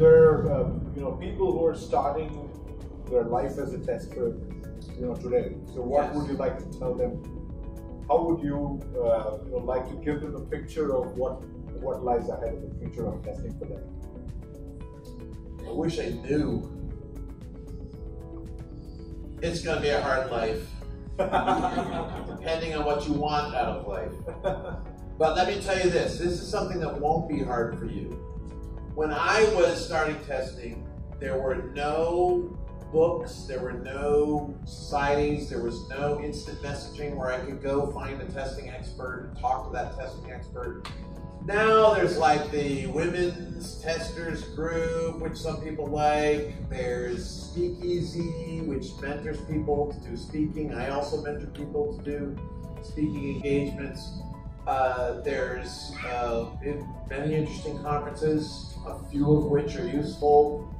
you know people who are starting their life as a tester, you know, today. So what Yes. would you like to tell them? How would you, uh, you know, like to give them a picture of what what lies ahead in the future of testing for them? I wish I knew. It's going to be a hard life, depending on what you want out of life. But let me tell you this this is something that won't be hard for you. When I was starting testing, there were no books, there were no societies, there was no instant messaging where I could go find a testing expert and talk to that testing expert. Now there's like the women's testers group, which some people like. There's Speakeasy, which mentors people to do speaking. I also mentor people to do speaking engagements. Uh, there's uh, many interesting conferences, a few of which are useful,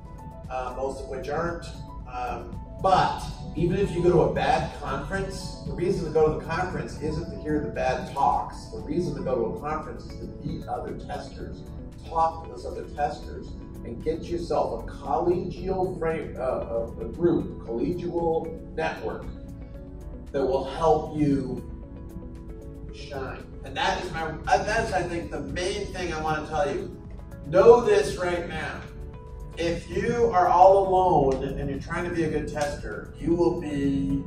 uh, most of which aren't. Um, but even if you go to a bad conference, the reason to go to the conference isn't to hear the bad talks. The reason to go to a conference is to meet other testers, talk to those other testers, and get yourself a collegial frame, uh, a, a group, collegial network that will help you shine. And that is my, that's I think the main thing I want to tell you. Know this right now. If you are all alone and you're trying to be a good tester, you will be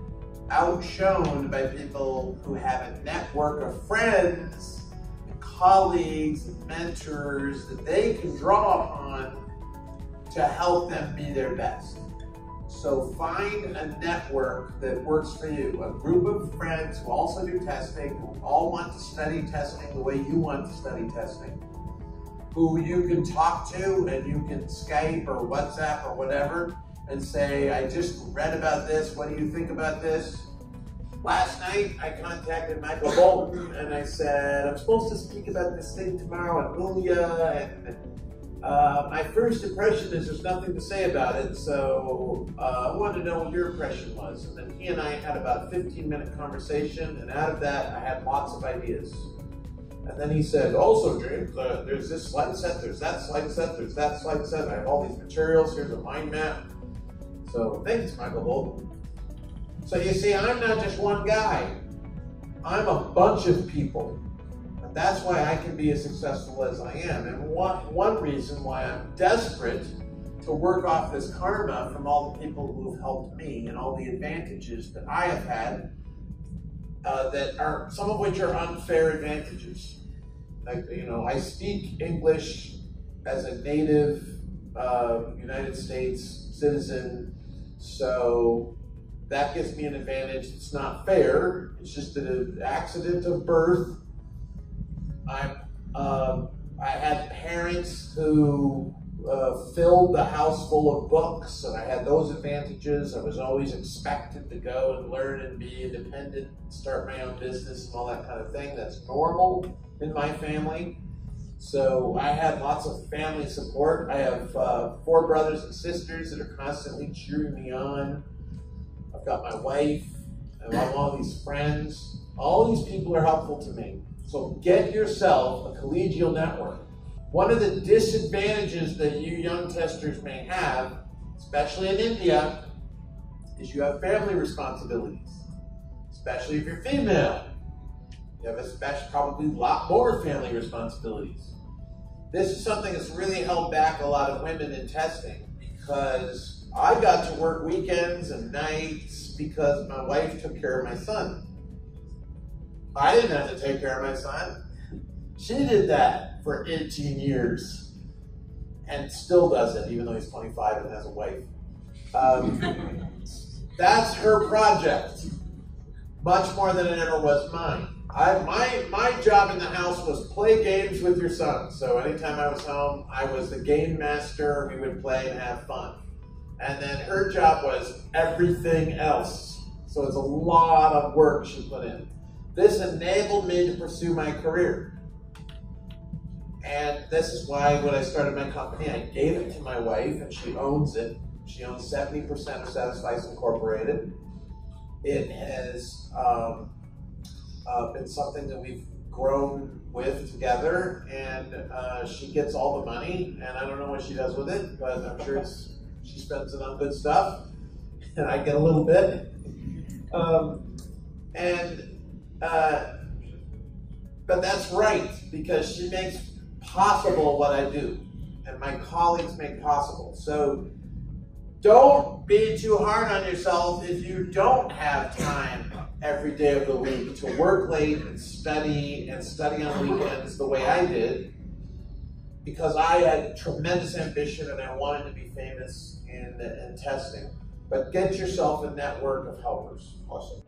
outshone by people who have a network of friends, and colleagues, and mentors that they can draw upon to help them be their best. So find a network that works for you, a group of friends who also do testing, who all want to study testing the way you want to study testing, who you can talk to and you can Skype or WhatsApp or whatever and say, I just read about this, what do you think about this? Last night I contacted Michael Bolton and I said, I'm supposed to speak about this thing tomorrow at Moolya and uh, my first impression is there's nothing to say about it, so uh, I wanted to know what your impression was. And then he and I had about a 15 minute conversation, and out of that, I had lots of ideas. And then he said, also, James, uh, there's this slide set, there's that slide set, there's that slide set, I have all these materials, here's a mind map. So thanks, Michael Bolton. So you see, I'm not just one guy, I'm a bunch of people. That's why I can be as successful as I am. And one, one reason why I'm desperate to work off this karma from all the people who have helped me and all the advantages that I have had uh, that are some of which are unfair advantages. Like, you know, I speak English as a native uh, United States citizen, so that gives me an advantage. It's not fair. It's just an accident of birth. I'm, um, I had parents who uh, filled the house full of books, and I had those advantages. I was always expected to go and learn and be independent, start my own business, and all that kind of thing. That's normal in my family. So I had lots of family support. I have uh, four brothers and sisters that are constantly cheering me on. I've got my wife. I have all these friends. All these people are helpful to me. So get yourself a collegial network. One of the disadvantages that you young testers may have, especially in India, is you have family responsibilities, especially if you're female. You have a special, probably a lot more family responsibilities. This is something that's really held back a lot of women in testing because I got to work weekends and nights because my wife took care of my son. I didn't have to take care of my son. She did that for 18 years and still does it, even though he's 25 and has a wife. Um, that's her project, much more than it ever was mine. I, my, my job in the house was play games with your son. So anytime I was home, I was the game master. We would play and have fun. And then her job was everything else. So it's a lot of work she put in. This enabled me to pursue my career. And this is why when I started my company, I gave it to my wife and she owns it. She owns 70% of Satisfice Incorporated. It has um, uh, been something that we've grown with together, and uh, she gets all the money, and I don't know what she does with it, but I'm sure it's she spends it on good stuff, and I get a little bit. Um, and uh, but that's right because she makes possible what I do, and my colleagues make possible. So don't be too hard on yourself if you don't have time every day of the week to work late and study and study on weekends the way I did because I had tremendous ambition and I wanted to be famous in, in testing. But get yourself a network of helpers. Awesome.